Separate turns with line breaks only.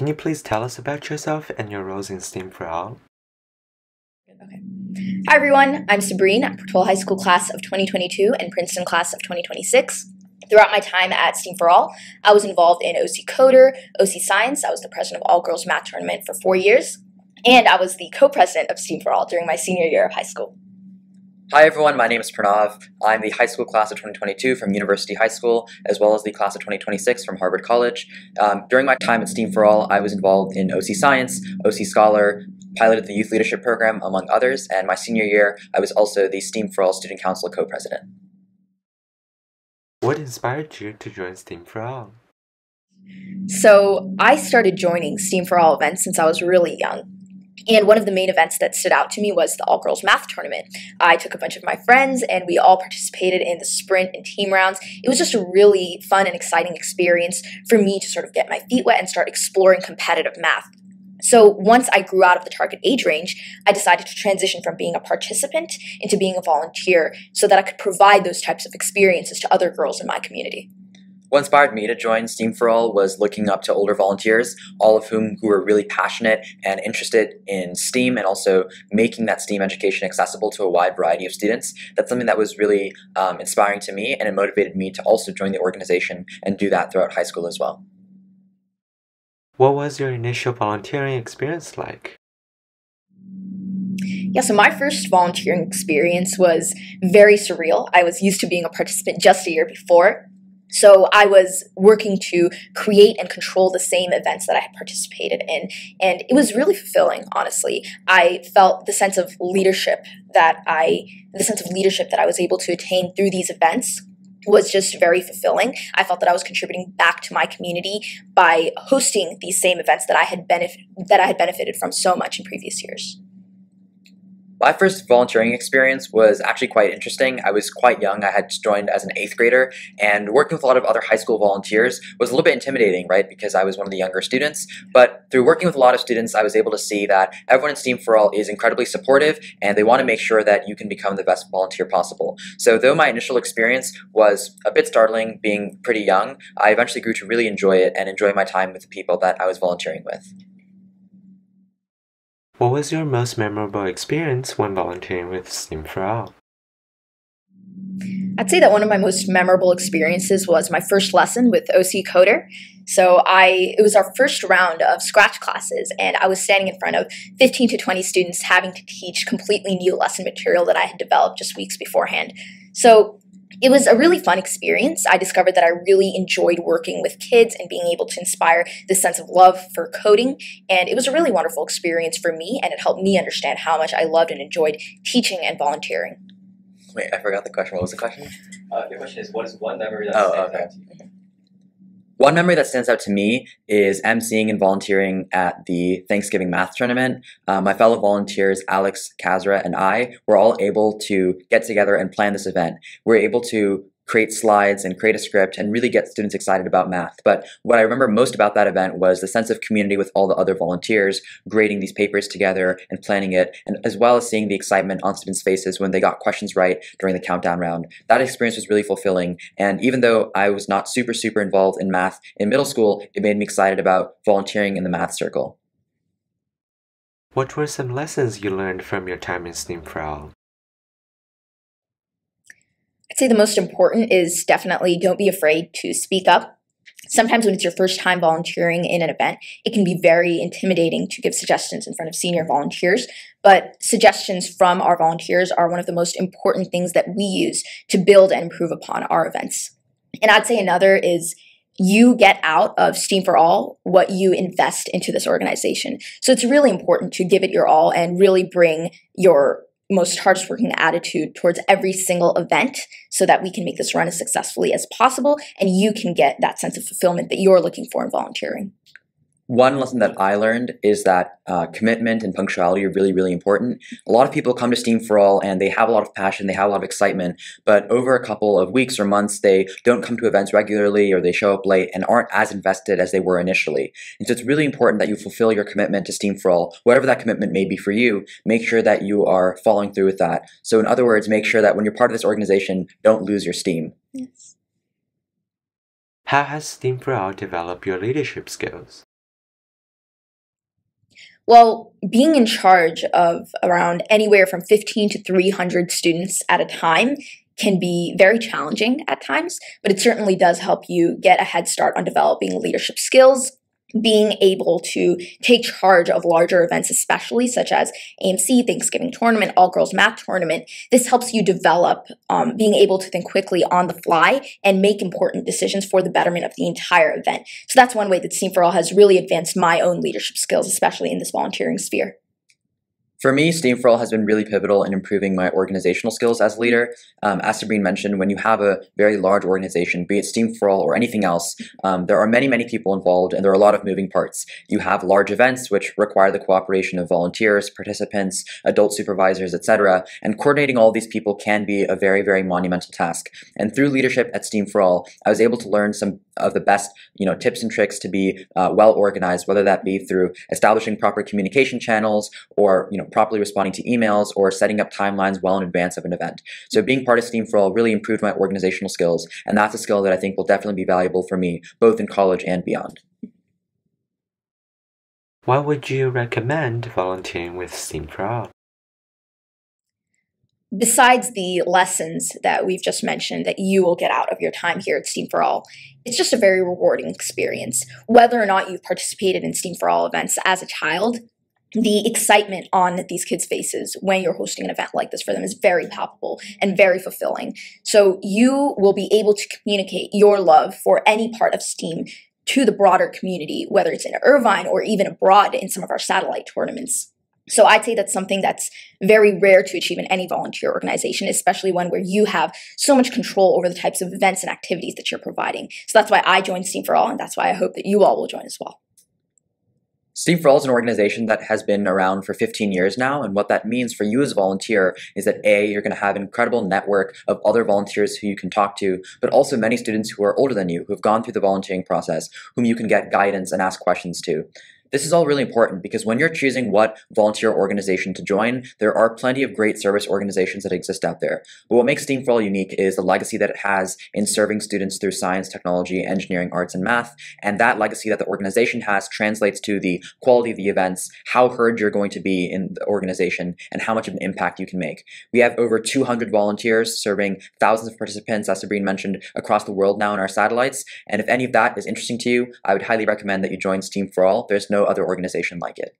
Can you please tell us about yourself and your roles in STEAM for All?
Okay. Hi everyone, I'm Sabreen, Portola High School class of 2022 and Princeton class of 2026. Throughout my time at STEAM for All, I was involved in OC Coder, OC Science. I was the president of All Girls Math Tournament for four years, and I was the co-president of STEAM for All during my senior year of high school.
Hi everyone, my name is Pranav. I'm the high school class of 2022 from University High School, as well as the class of 2026 from Harvard College. Um, during my time at STEAM for All, I was involved in OC Science, OC Scholar, piloted the Youth Leadership Program, among others, and my senior year, I was also the STEAM for All Student Council co-president.
What inspired you to join STEAM for All?
So I started joining STEAM for All events since I was really young. And one of the main events that stood out to me was the All Girls Math Tournament. I took a bunch of my friends and we all participated in the sprint and team rounds. It was just a really fun and exciting experience for me to sort of get my feet wet and start exploring competitive math. So once I grew out of the target age range, I decided to transition from being a participant into being a volunteer so that I could provide those types of experiences to other girls in my community.
What inspired me to join STEAM for All was looking up to older volunteers, all of whom who were really passionate and interested in STEAM and also making that STEAM education accessible to a wide variety of students. That's something that was really um, inspiring to me and it motivated me to also join the organization and do that throughout high school as well.
What was your initial volunteering experience like?
Yeah, so my first volunteering experience was very surreal. I was used to being a participant just a year before, so I was working to create and control the same events that I had participated in. And it was really fulfilling, honestly. I felt the sense of leadership that I, the sense of leadership that I was able to attain through these events was just very fulfilling. I felt that I was contributing back to my community by hosting these same events that I had benefit that I had benefited from so much in previous years.
My first volunteering experience was actually quite interesting. I was quite young. I had joined as an eighth grader, and working with a lot of other high school volunteers was a little bit intimidating, right? Because I was one of the younger students. But through working with a lot of students, I was able to see that everyone in STEAM for All is incredibly supportive, and they want to make sure that you can become the best volunteer possible. So, though my initial experience was a bit startling, being pretty young, I eventually grew to really enjoy it and enjoy my time with the people that I was volunteering with.
What was your most memorable experience when volunteering with STEAM for All?
I'd say that one of my most memorable experiences was my first lesson with OC Coder. So I it was our first round of scratch classes and I was standing in front of 15 to 20 students having to teach completely new lesson material that I had developed just weeks beforehand. So it was a really fun experience. I discovered that I really enjoyed working with kids and being able to inspire this sense of love for coding. And it was a really wonderful experience for me, and it helped me understand how much I loved and enjoyed teaching and volunteering.
Wait, I forgot the question. What was the question?
Uh, the question is, what is one memory that
Oh,
stands
okay.
out to you?
One memory that stands out to me is emceeing and volunteering at the Thanksgiving math tournament. Uh, my fellow volunteers, Alex, Kazra, and I, were all able to get together and plan this event. We were able to create slides and create a script and really get students excited about math. But what I remember most about that event was the sense of community with all the other volunteers grading these papers together and planning it, and as well as seeing the excitement on students' faces when they got questions right during the countdown round. That experience was really fulfilling, and even though I was not super, super involved in math in middle school, it made me excited about volunteering in the math circle.
What were some lessons you learned from your time in STEAM for?
I'd say the most important is definitely don't be afraid to speak up. Sometimes when it's your first time volunteering in an event, it can be very intimidating to give suggestions in front of senior volunteers. But suggestions from our volunteers are one of the most important things that we use to build and improve upon our events. And I'd say another is you get out of STEAM for All what you invest into this organization. So it's really important to give it your all and really bring your most hardest working attitude towards every single event so that we can make this run as successfully as possible and you can get that sense of fulfillment that you're looking for in volunteering.
One lesson that I learned is that uh, commitment and punctuality are really, really important. A lot of people come to STEAM for All and they have a lot of passion, they have a lot of excitement, but over a couple of weeks or months, they don't come to events regularly or they show up late and aren't as invested as they were initially. And so it's really important that you fulfill your commitment to STEAM for All, whatever that commitment may be for you, make sure that you are following through with that. So, in other words, make sure that when you're part of this organization, don't lose your steam.
Yes.
How has STEAM for All developed your leadership skills?
Well, being in charge of around anywhere from 15 to 300 students at a time can be very challenging at times, but it certainly does help you get a head start on developing leadership skills being able to take charge of larger events, especially such as AMC, Thanksgiving tournament, all girls math tournament, this helps you develop um, being able to think quickly on the fly and make important decisions for the betterment of the entire event. So that's one way that Steam for All has really advanced my own leadership skills, especially in this volunteering sphere.
For me, Steam for All has been really pivotal in improving my organizational skills as a leader. Um, as Sabreen mentioned, when you have a very large organization, be it Steam for All or anything else, um, there are many, many people involved and there are a lot of moving parts. You have large events which require the cooperation of volunteers, participants, adult supervisors, etc. And coordinating all these people can be a very, very monumental task. And through leadership at Steam for All, I was able to learn some of the best you know, tips and tricks to be uh, well organized, whether that be through establishing proper communication channels or you know, properly responding to emails or setting up timelines well in advance of an event. So being part of Steam for All really improved my organizational skills, and that's a skill that I think will definitely be valuable for me, both in college and beyond.
Why would you recommend volunteering with Steam for All?
Besides the lessons that we've just mentioned that you will get out of your time here at Steam for All, it's just a very rewarding experience. Whether or not you've participated in Steam for All events as a child, the excitement on these kids' faces when you're hosting an event like this for them is very palpable and very fulfilling. So you will be able to communicate your love for any part of STEAM to the broader community, whether it's in Irvine or even abroad in some of our satellite tournaments. So I'd say that's something that's very rare to achieve in any volunteer organization, especially one where you have so much control over the types of events and activities that you're providing. So that's why I joined Steam for All, and that's why I hope that you all will join as well.
Steam for All is an organization that has been around for 15 years now, and what that means for you as a volunteer is that A, you're going to have an incredible network of other volunteers who you can talk to, but also many students who are older than you, who have gone through the volunteering process, whom you can get guidance and ask questions to. This is all really important because when you're choosing what volunteer organization to join, there are plenty of great service organizations that exist out there. But what makes Steam for All unique is the legacy that it has in serving students through science, technology, engineering, arts, and math. And that legacy that the organization has translates to the quality of the events, how heard you're going to be in the organization, and how much of an impact you can make. We have over 200 volunteers serving thousands of participants, as Sabreen mentioned, across the world now in our satellites. And if any of that is interesting to you, I would highly recommend that you join Steam for All. There's no other organization like it.